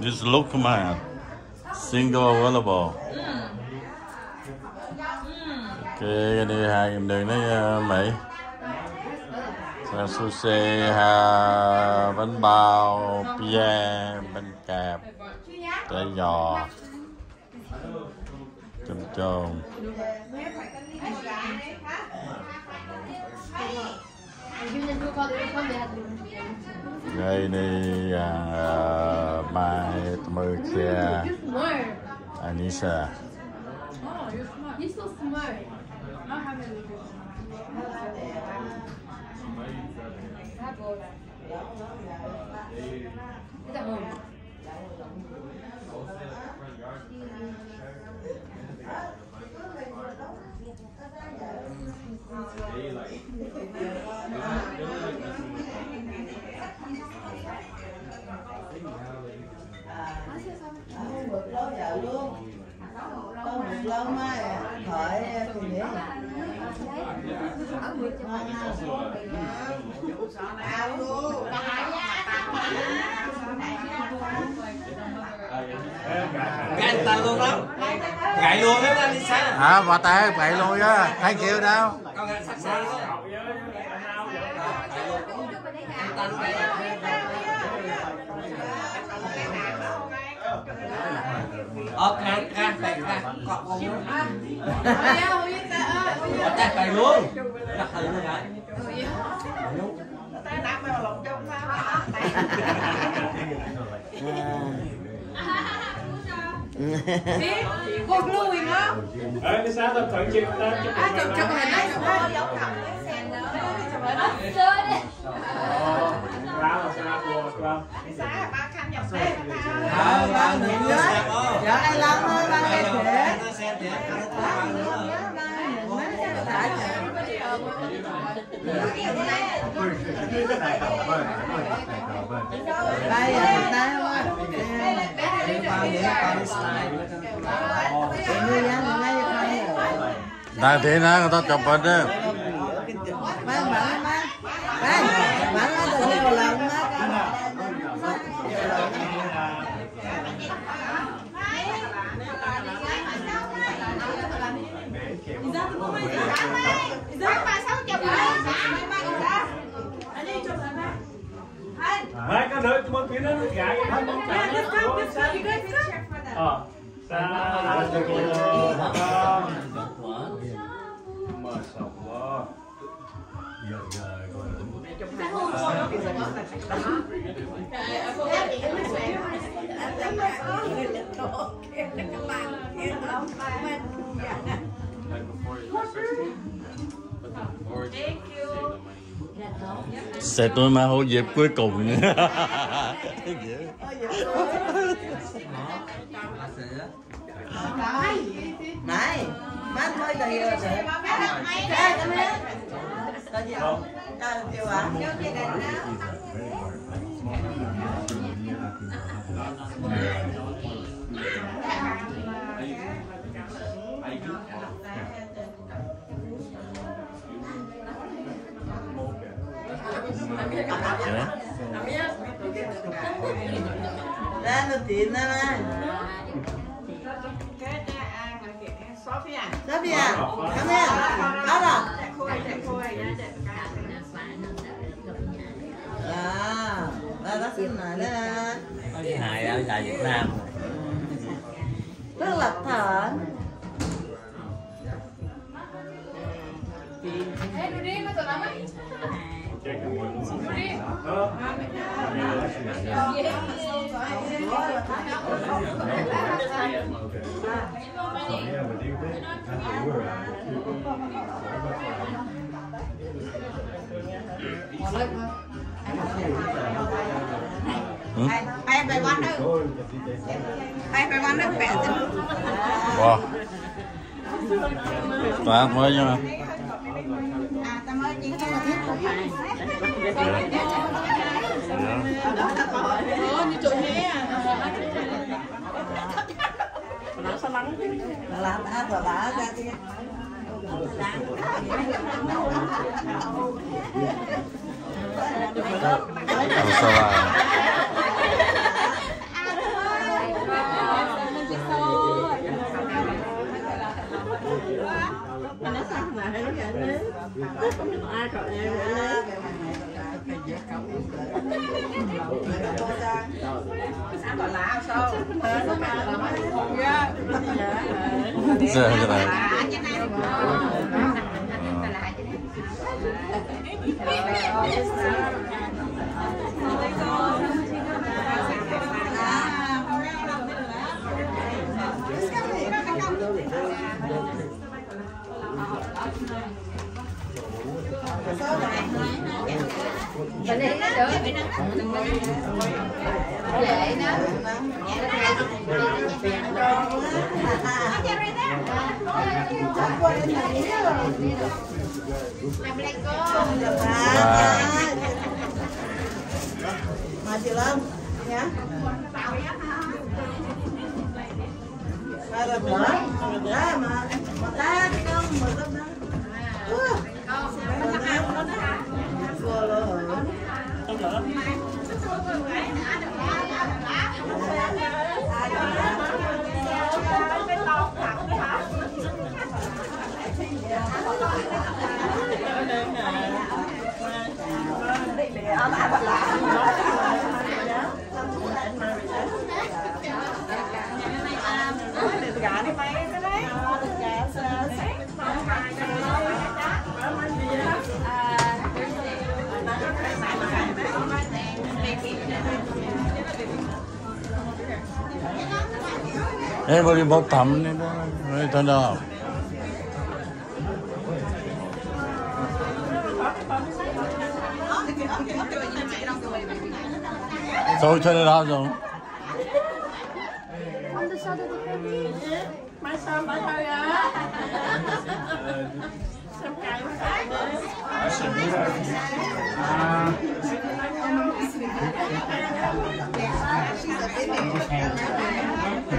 Just look man. Single available. Ok, cái này hai em đường đấy ờ, Mỹ. Sang sushi, ha, bánh bao, pizza, bánh kẹp, trái giò, chôm chôm. Đây đi uh, my Maria Anissa. You're so smart. Not having Lâu giờ luôn Con một lâu mai hỏi thì nhé Gãy tay luôn đó Gãy luôn đó À, bà tay vậy luôn á. Thank you đâu. Ờ, càng, càng, càng, càng, cọp con luôn. Đặt tay luôn Đặt tay luôn Cô gluing á. Ờ, cái sao tao khởi chụp tao chụp À, chụp chụp hình đó. Ra là sao của con Ờ, ba người nữa xem không Dạ ai làm thôi ba cái thể Nó xem thì Đây là tay không á Ba người ba đi slide Như vậy thì đây cho tay Đang thế nào người ta chụp hình đó. Bạn bạn bạn Bạn bạn nói từ theo lần á Hai cái đứa tụi mình nó gãy cái thân nó chạm nó Ờ Sao được rồi Mashallah Sẽ tôi mà hô dịp cuối cùng. Này Mắt thôi thì sẽ Ra cái này Có gì không? Cho kêu à Ra nó tiền ra come here. Có rồi. À, ra đó xin lại đó. Sẽ tôi mà hôn dịp cuối cùng. Này, má thôi thì sẽ Ra, ra, ra Không Ra, kêu bà Kêu chị định đó. ¿verdad? Sophia, Sophia, come here, Cara. À, đó đó xin nói đó. Hài đó là Việt Nam. Rất là thở. Ê, đi đi, mà tụi nó mới. Ờ. Wow. Toàn mới nha. À, ta mới chỉ cho thiết của mày làm ăn và bả ra kia. Ăn sao à? nó sang này nó vậy đấy không có ai còn em vậy đấy ăn còn lá sao Giờ cái này. Mình đi nó được. Dễ đó. mà chị Lâm nhá Đây là bữa Ê, bà đi bóc tắm đi đó. Ê, thân đâu? So turn it rồi. mai sau mai thôi á xem cái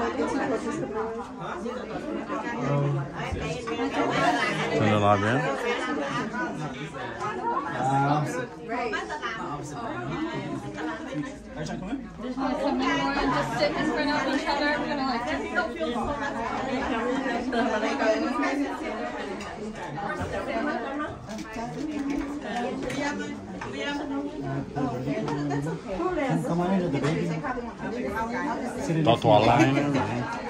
Turn it off, yeah? There's gonna come more and just sit in front of each other. We're gonna like. Tao tỏa lại nữa. Hả? Hả? Salim Salim hả? Salim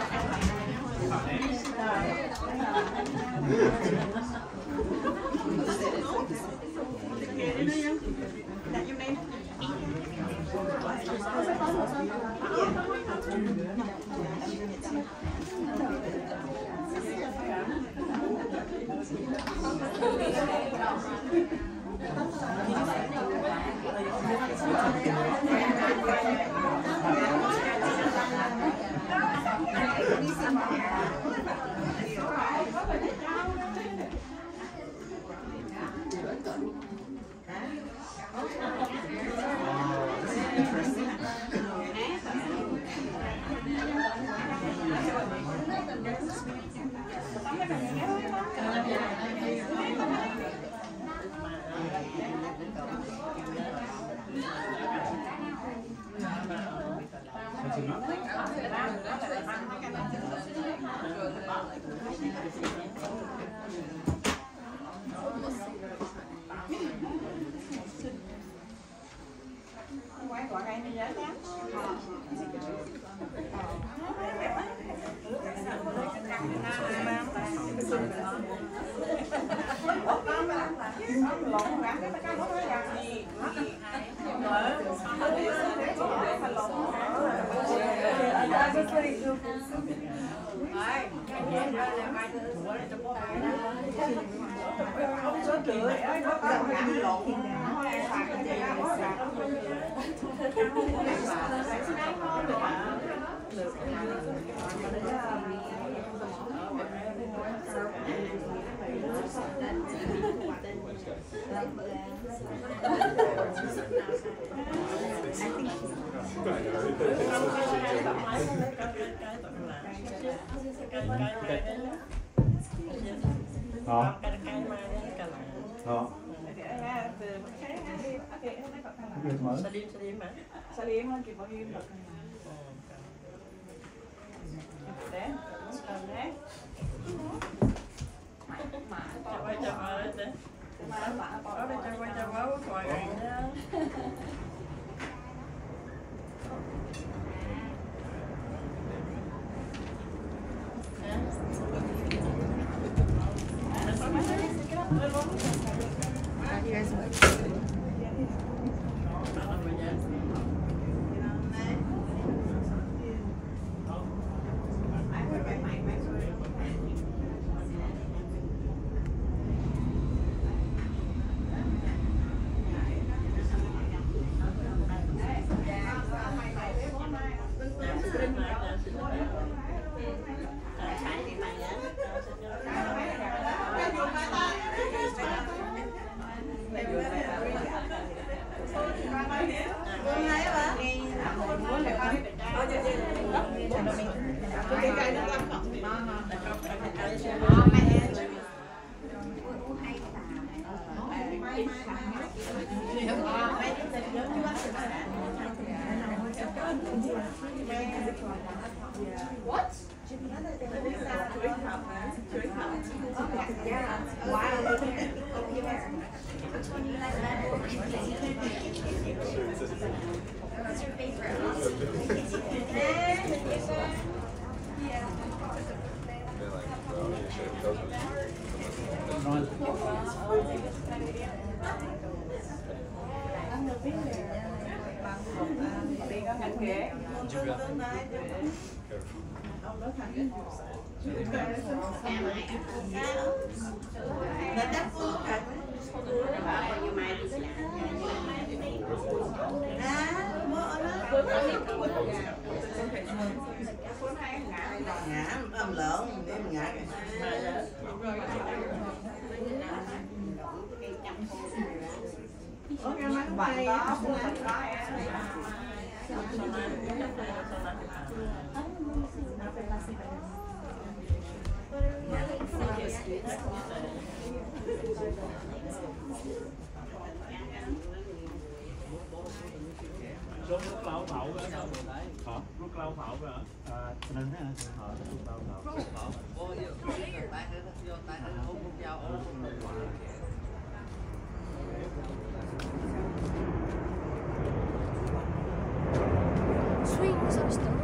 nothing? Hơn kịp bao nhiêu được Đấy, cầm đấy Chào quay chào vào đấy thế. Đó đây chào quay mà vào khỏi nha. Đi có ngành ghế Là đắp phương hả? À, Ngã, âm lợn, để mình ngã kìa. Bạn có, phụ mình có Số rút lao phẩu cái đó. Hả? Phẩu cái hả? À, cho nên hả? Hả? Rút lao phẩu. Sweet, was I still in there?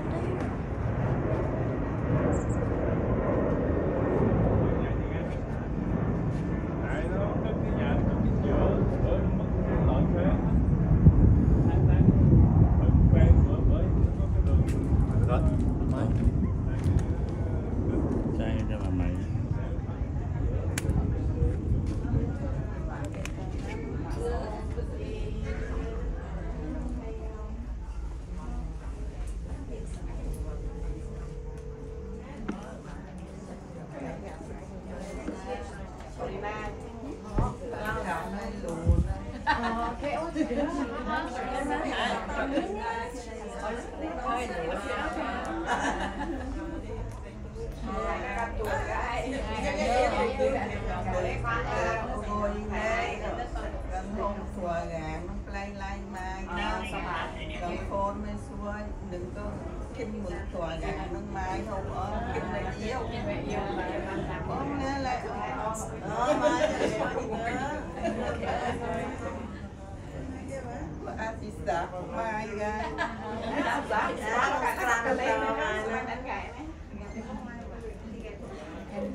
dạ không ai ra dạ dạ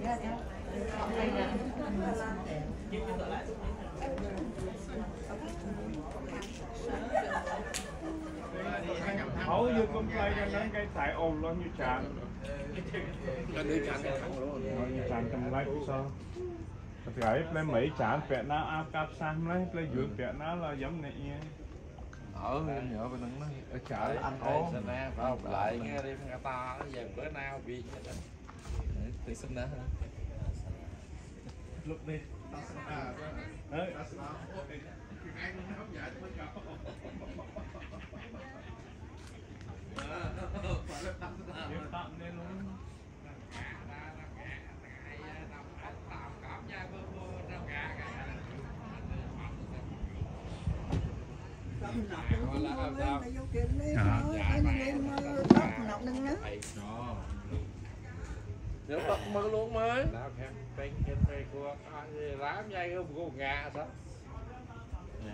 dạ dạ Hậu dương công cây cho nên cây tại ồn lên như chạm nó mai không ở kinh này yếu. Con nghe lại, ờ, mai À, chị sợ mai ra. Dạ, dạ, dạ, dạ. Hầu như con play cho nó cái tại ồn lên như tràn. Cái đứa chán cái thằng luôn. Nó như tràn trong lấy sao? Cái play mấy chán vẹn nó áp cáp sang lấy play dưới vẹn nó là giống này. Ở nhỏ bên nó ở chợ là ăn Ồ, ốm. xin nè, phải học lại nghe đi người ta về bữa nào bị tự xin nè. lúc đi đấy Điểm Nếu tóc mơ luôn mới Làm em bánh em đây của Làm nhai không có ngạ sao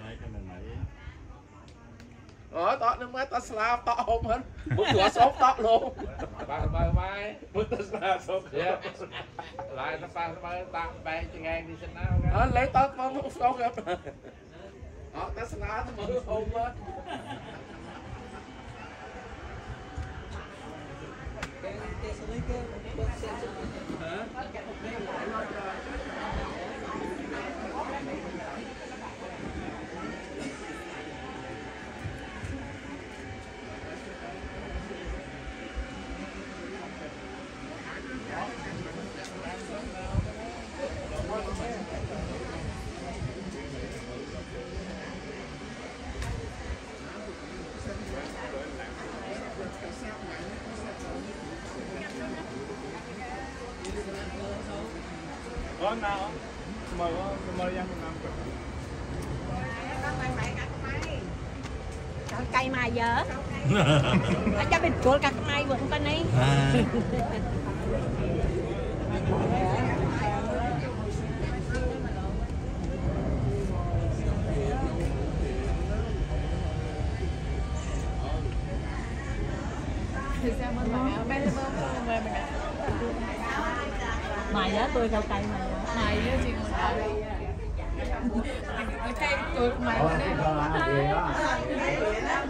hai cái mình nãy Ờ, tọ nước mắt ta slap tọ hôm hết Một cửa sốt tọ luôn Bài bài bài Một ta xa sốt Dạ Lại nó pha nó tạm bè cho ngang đi xin nào Ờ, lấy tóc mà không sốt gặp អត់តែស្នាទៅមើលហូបទេទេសនេះគេបើសិនហ៎ bên chuột cắt mai cao cây mày Mày với chị một cái cây chuột mày mà đấy. là làm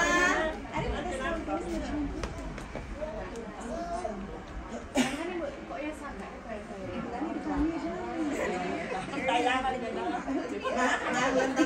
Nah, lên tập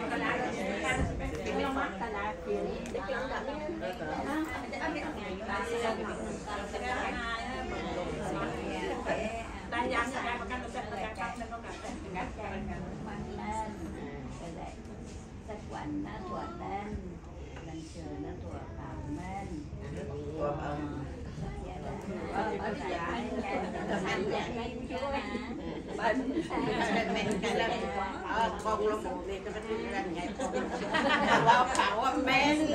một tiền làm ngày vào khẩu men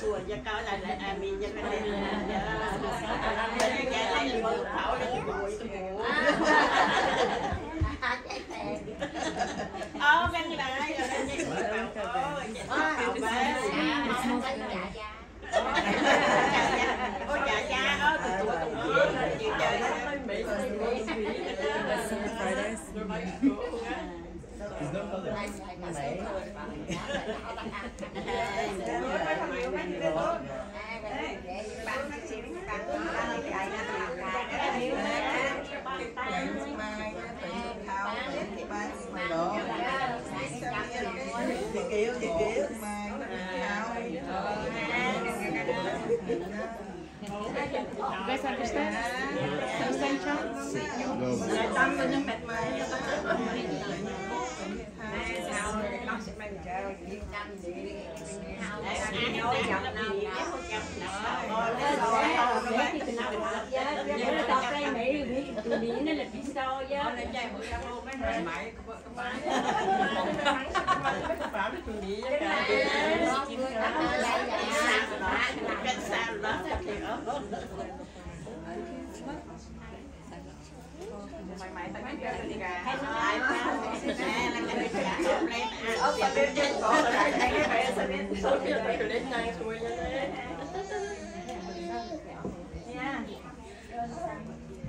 chùa cho coi lại lại à mình cho cái này là cái này là pháo là cái bụi cái bụi ờ cái này rồi đây cái pháo pháo bé ôi dạ dạ ơ tụi tụi tụi chịu chơi Fridays. Ngày mai phải thao phải bán mà đó Chị kiểu chị kiểu mai thao You guys understand? Understand, Charles? Anissa thấy không á? Chắc sang ngày cái tổ sang ngày đây giờ bị kiện sự nhất nó mấy hả Belum panggil mas Salam mày, salam mày, mày nhiều Salam mày chair. I feel I'm gonna just sit. I feel weird. I'm like in the chair. Ê, bạn mình là chủ đó đây kìa. Mày em hay là đâu Mày cả Mày Mỹ nè Salam mày Rồi mày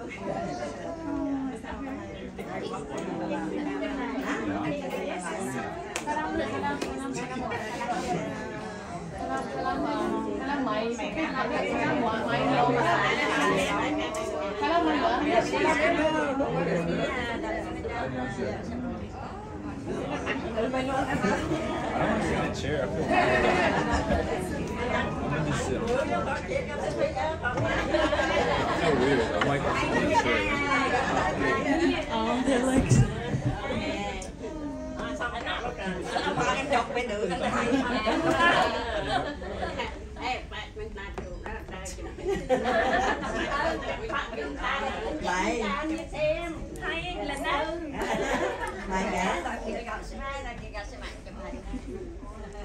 I don't want to sit in a chair. I feel bạn cái ông nương cái ca của ông Hà vậy Và tăng ra Mày mày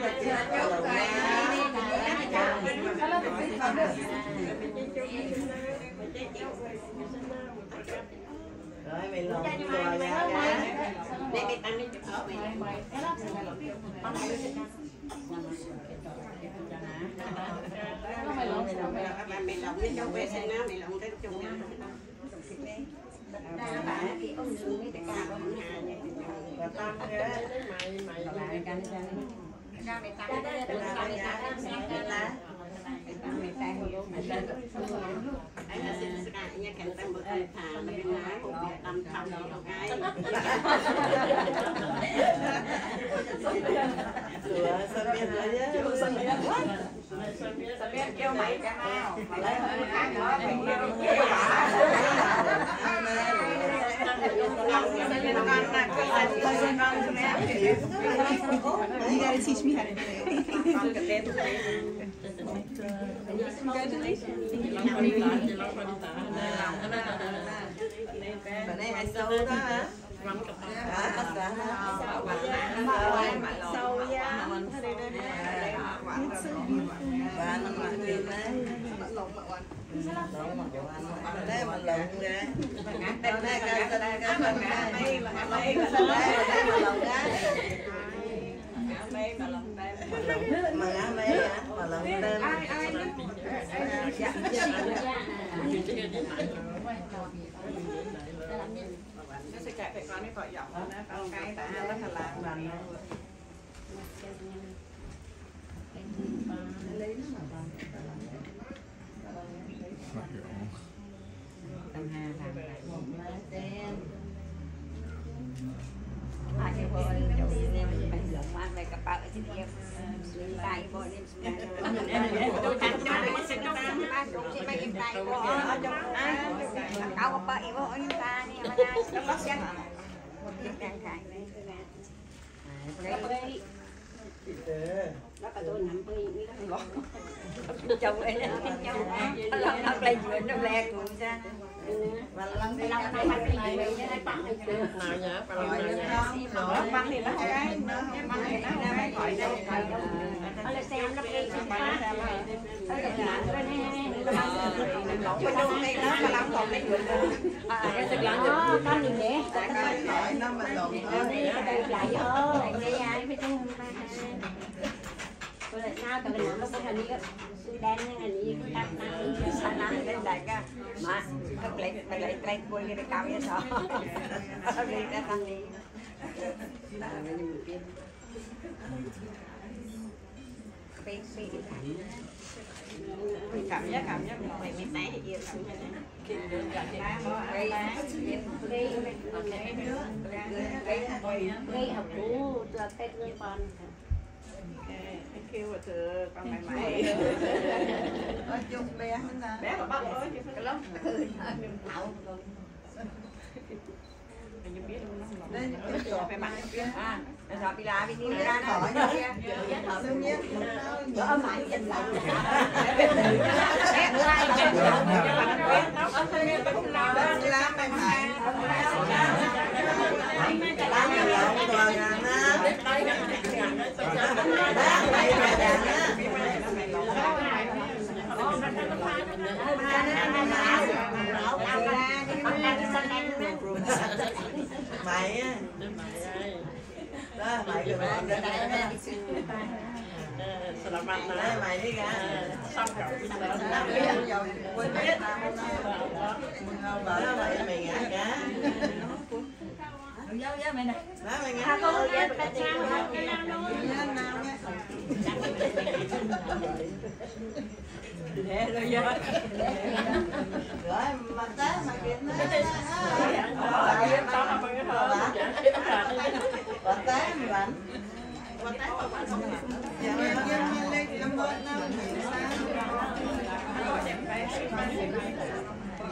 ra mày tăng ra mày tăng ra mày tăng vô mày lên anh là xin sky nha cảnh tăng bữa thầy thà mày bên lái một việc tâm thầm gì đâu cái Sửa sơ biên rồi chứ Sơ biên Sao kêu mày cho nào mày lấy hơi khác nữa mày You gotta teach me how to do it. Congratulations. sâu đó hả hả sâu da và nó mặc gì đấy đây mà lộn ra đây đây cái cái cái cái cái mà mấy mà đây mà lộn ra mà ngã mấy hả mà lộn tên nó sẽ chạy phải con đi khỏi giọng nó con cái ta nó thật là bằng Ai Đó cả tôi nằm bơi như đó ngọt. Chồng ấy nè, chồng. Nó nó lên vừa nó le cuộn ra. Và lần này lần này mình này nó bắt được. nào nhá rồi nó nó băng thì nó không cái nó băng thì nó không cái khỏi đâu Nó là xem nó kia xem quá. Nó là làm cái này. bên đông đây nó mà làm còn đây được À, cái thực lãng đó, con nhìn nhé. cái hỏi nó mà lộn Ờ, lại ơ, lại cái ai phải tung cái Tôi lại sao tao cái nó cái hình cái cái đen như hình như cái tắt năng sa năng lên đại ca mà cái lấy cái lấy cái quay cái cao cái sao đi cái thằng đi cái phi cảm giác cảm giác. cái mày té thì kia cảm giác gây học cũ là tết nguyên con kêu là thừa con mày mày nó chung bé nó bé mà bắt ơi cái lắm đây cái chỗ phải mặc à rồi bị la bị đi ra hỏi nó nó đương nhiên nó ở mãi chân lại lá mày mày lá mày lộn toàn ngàn á lá mày là đàn á mày á đó mày được rồi đây đây Selamat đây mày đi ra quên biết vợ mày mày ngã cá đó mày ngã cô ghé bên trang Nhớ nào nha rồi mà té mà kịp nó mà té mà bạn mà em nó mà cái à ăn miệng ờ you? Dạ có rồi cái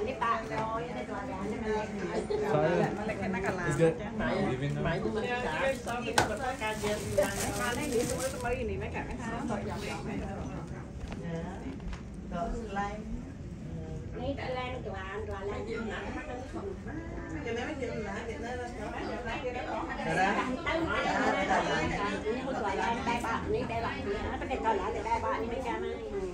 ní Rồi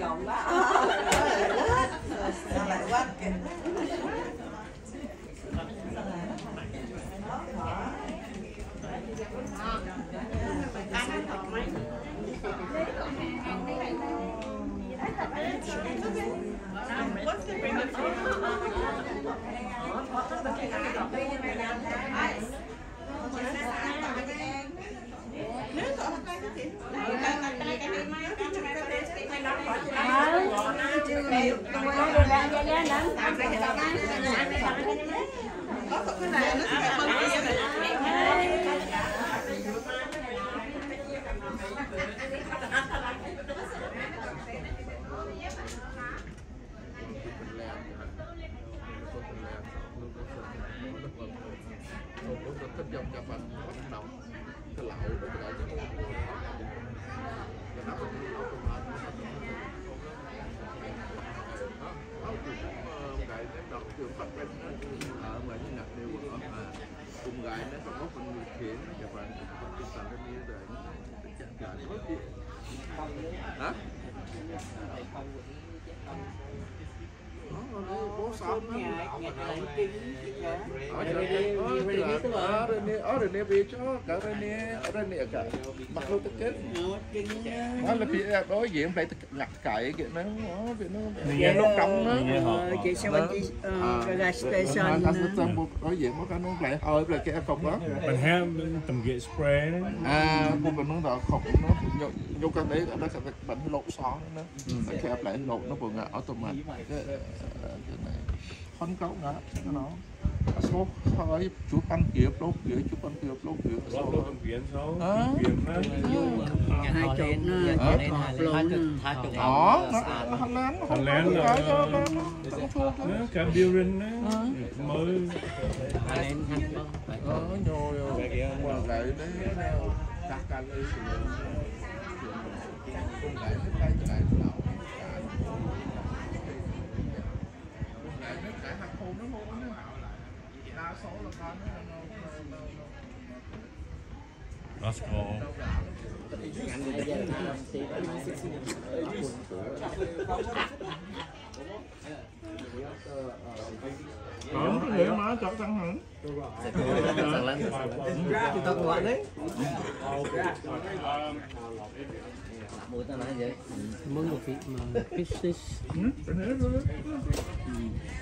咬啦 có cái này nó sẽ bên kia này thích dòng cà phê bắt đầu cái lẩu đó cái lẩu cái nó gài nó đọc trường phát bên ở ngoài như ngặt đều ở mà cùng gài nó còn có phần người khiển cà phê cái sàn cái bia rồi hả bố xong ở đây ở đây ở đây bị đây nè cả mặc luôn tất kết đó là bị đối diện phải ngặt cậy kiểu nó nó bị nó nghe lúc nó chị xem anh chị ra station ta sẽ tăng một đối diện có cái nó lại hơi là cái không đó. Mình ha tầm ghệ spray đấy. à một cái nó đó không nó vô cái đấy nó sẽ bệnh lộn xó nó nó kẹp lại lộn nó vừa ngã automat cái cái này. Phân cấu ngã nó số hơi chú ăn kiệp lốt kia chú ăn lót tầm ghệ số. Ờ. Ghệ má. hai chục nó Ờ. chết hộp luôn đó nó Hà Lan nó Hà không Lan có là- cái cho nó nó thua cái Nó cả á. Mới. đó nhồi qua lại đấy cùng lại hết tay lại lẩu lại hết cái hạt khô nó không nó đa số là con nó Let's go. Không, cái gì mà chọn thằng hẳn. Ừ,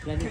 cái này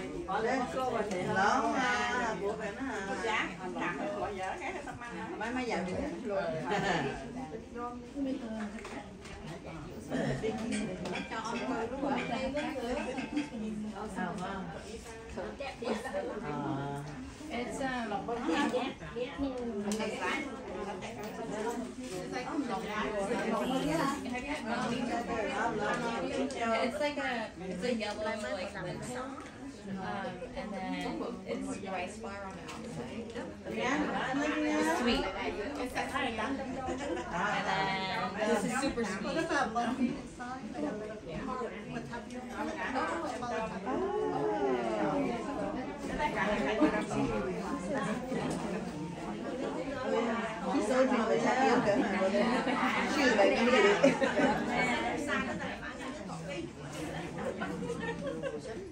lớn mà phải nó giá mấy mấy giờ đi luôn It's um. It's like a, it's a yellow, like lint. Um, and then it's rice flour on the outside. Yeah. Sweet. and then this is super sweet. What about lumpy? Oh, she was like, you.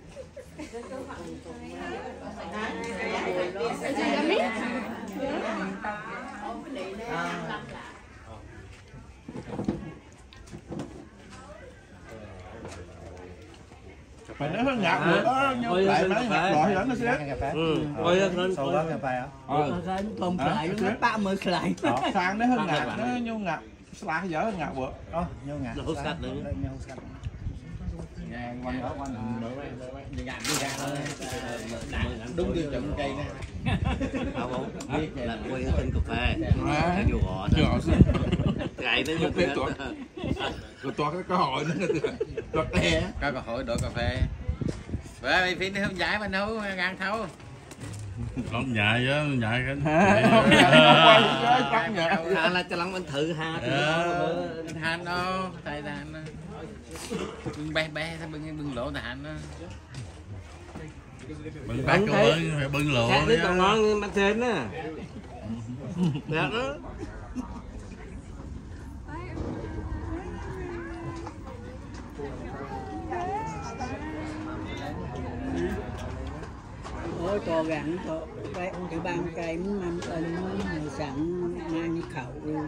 mày nói ngạc à, được đó nhưng lại nói ngạc loại lắm nó sẽ coi ôi lên sầu lên cà phê ờ. Tôm lại nó ba mươi lại sang nó hơn ngạc nó như ngạc lại dở hơn ngạc nhiêu đó như ngạc nữa Đúng tiêu chuẩn cây nè không không là quay ở trên cà phê vô họ gậy nó Một cái tuổi. rồi to cái cơ hội nữa rồi tè có cơ hội đổi cà phê bởi vì phim nó không giải mình nấu gan thấu không nhại chứ nhại cái à là cho lăng mình thử ha thì Ờ. than nó than nó bưng bé bé thôi bưng bưng lỗ than nó. Bưng bát bưng phải bưng lộ đấy còn ngon bánh thêm á. Đẹp đó Ôi cho gắn cho cái cái bàn cây tên người sẵn mang khẩu luôn.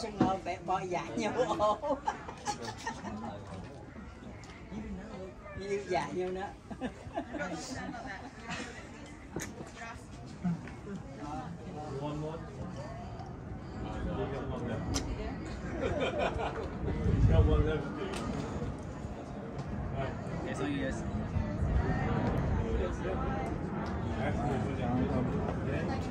Sinh ngồi bé bò dạ nhau ô. Như dạ nhau đó. supplement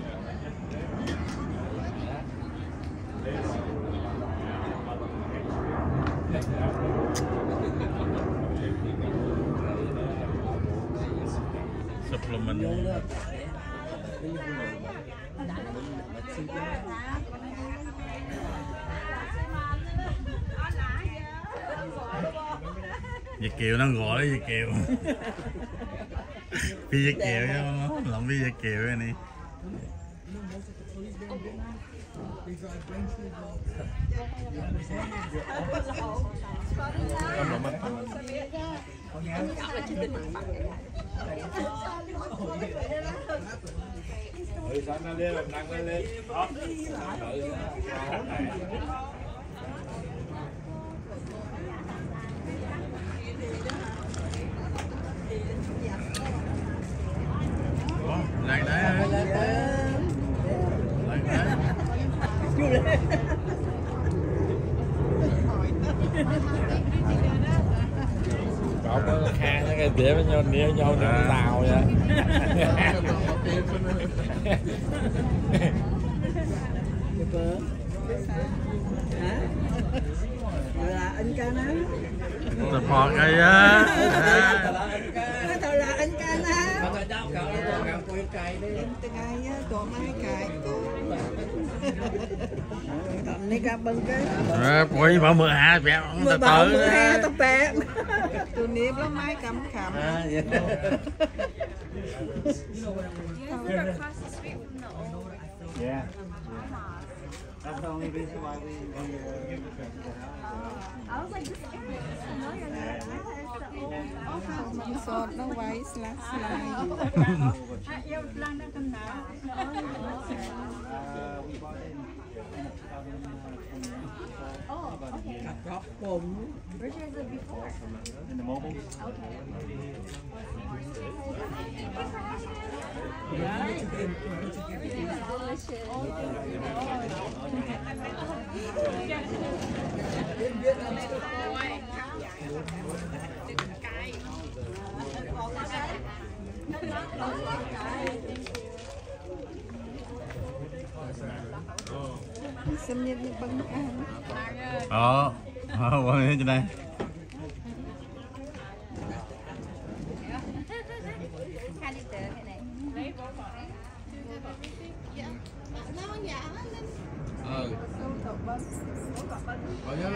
Việt Kiều nó gọi đó Việt Kiều. Phi Việt Kiều chứ làm Phi Việt Kiều đây này ừ sao nó lên năng lên lên đó lại đấy lại đấy cậu có khang nó cái tỉa với nhau nia nhau như À. tàu vậy? Rồi là anh ca ná. tập phọt cây á Nói thôi là anh ca ná. cậu đâu cậu đâu cậu quay cây đi Từng ai á, còn mai cài. Quỷ mưa hạ bẻ Mưa từ từ mưa ha đó. tao bé Tụi nếp lắm khảm À the old. Yeah. That's the only reason why we uh. I was like, this is familiar. Old Oh, okay. Which is it before? In the mobile. Okay. Yeah. Everything is delicious. Oh, Xem như như bưng ăn Đó. Đó, quên đi trên đây. Này. ờ Có nhớ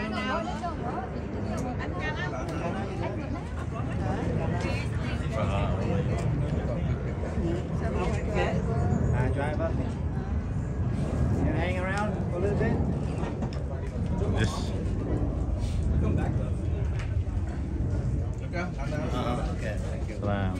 Uh, drive up. And hang around for a little bit. Yes. Okay, thank you. Wow.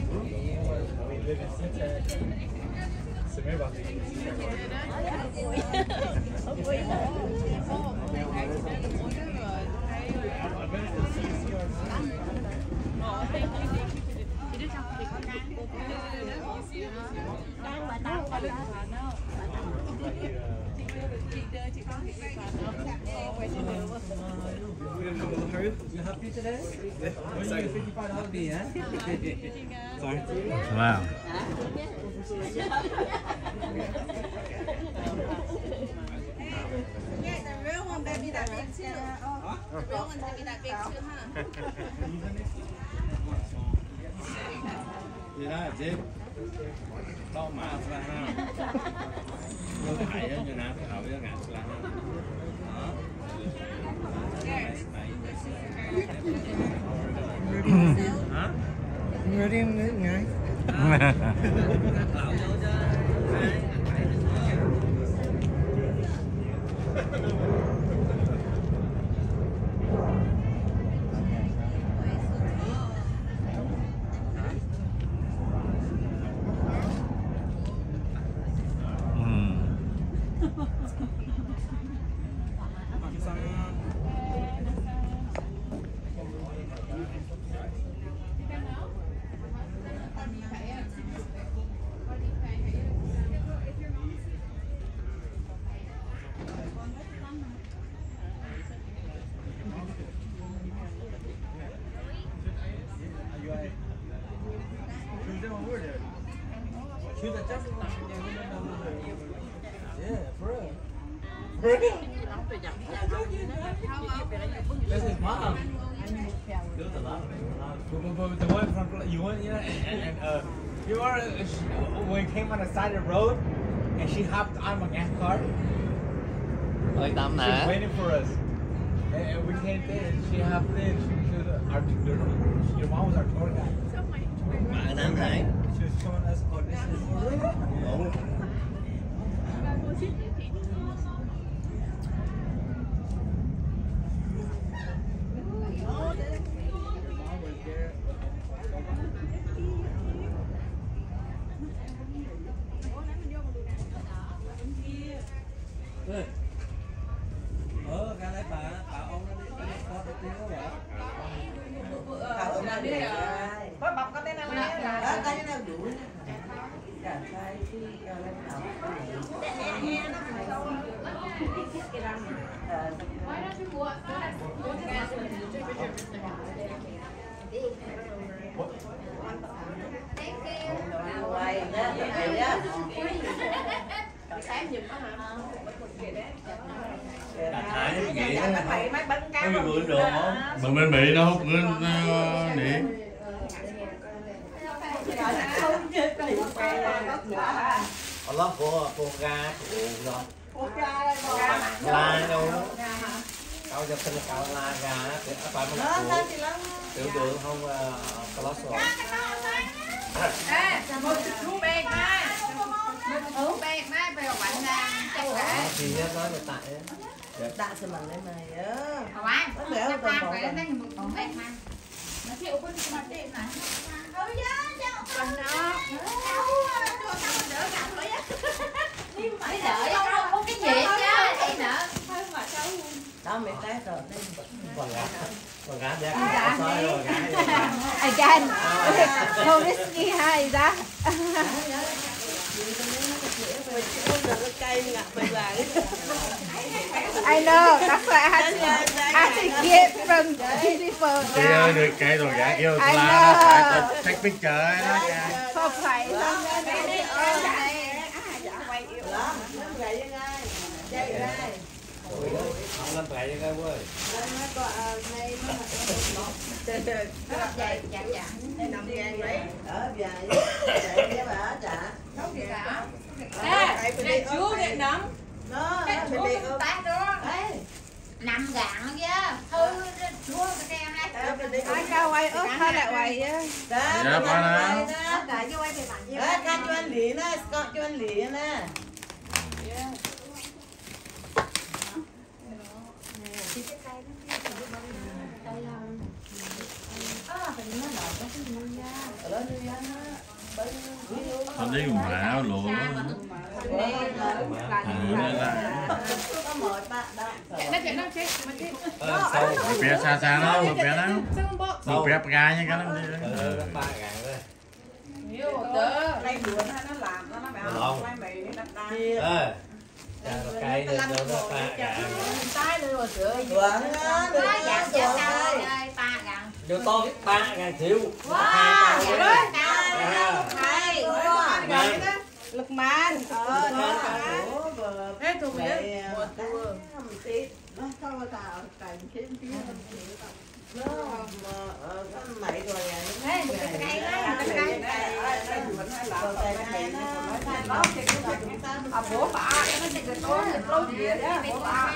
Wow. Vậy đó là chip Đó mà ra ha Nó thải á, như nào thì hỏi nó ngặt là ha Đó Hả? Người riêng nữa ngay you are uh, when we came on the side of the road, and she hopped on my gas car. Ơi Tâm She was waiting for us, and, and we came in. She hopped in. She, she was our, your, your mom was our tour guide. Mẹ Nam Hải She was showing us, oh, this is. Đúng thì nó nói là tại á Đã sự mình lên này á Hả bạn? Nó béo Chắc tao ba bỏ phải rồi. lên đây một chú bè mai. Nó chịu con mà đi mà. Còn nó. Phải đợi không có cái gì chứ. Đi nữa. Đó mày té rồi còn gà đẹp có sói rồi gà Again. No risky ha, is that? cây ngặt mày vàng I know. That's why I had to, I had to get from beautiful Chị ơi, được rồi gã kêu I la nó phải take picture đó nha. For phải ra không lên vậy coi ơi nó có này nó trời trời Dạ, dạ, dạ. nằm vàng đấy ở để cái bà trả. Không gì cả. Ê, Ê, chú Nam. nó Cái chú con tát đó. Nằm gạn chứ. Hư chúa cái đem này. tao phải đi I know why ớt that way, yeah. đó Dạ, nó ba nào. đây đó ai thì bạn gì. đó cho anh lì nè cắt cho anh lì nè Tao đi cùng hảo lụa. Ừ, đó là. có mời bạn đó Nó chuyện nó chết. Mà chết. ờ sâu Một bé xa xa nó, một bé nó. Sao không bộ? Một bé gai nha cái nó đi. ừ Ừ. nó ba gà rồi Nhiều tớ. đây đùa nó làm nó nó bảo Ngon. quay mày nó đập đai ê Chà, nó cay nên nó nó ba gà tay lên rồi sữa. đùa nó đùa Quá dạ đùa dạ cao thôi ơi, ba gạn. vô to ba gà xíu Wow, dạ đó. Cao. À. hay Ngon. Look man. ờ nó của không tạo cảnh khiến tiếng nó mà rồi vậy cái cái cái À, bố bà, nó sẽ được tối, lâu gì đó. Bố bà.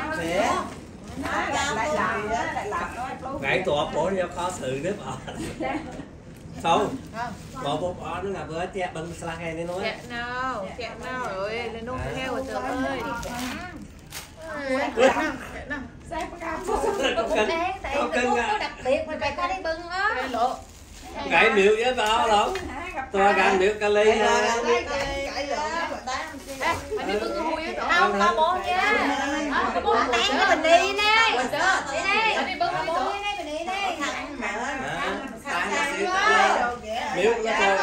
Lại làm lại làm gãy tuột bố cho khó xử nước bà không bộ bố ở nó là bữa che bưng sla hay nên nói Chạy nào, chạy nào rồi, lên nông cái heo của tớ ơi. À đặc biệt mà mày có đi bưng á. gãy miệng với bao đâu tôi gãy miệng kali Ê, mày đi bưng hôi á Không, có bố nha. Ờ, bố tán cái bình đi nè. Đi đây. Mày đi bưng hôi đi đây, bình đi đây miệng nó cho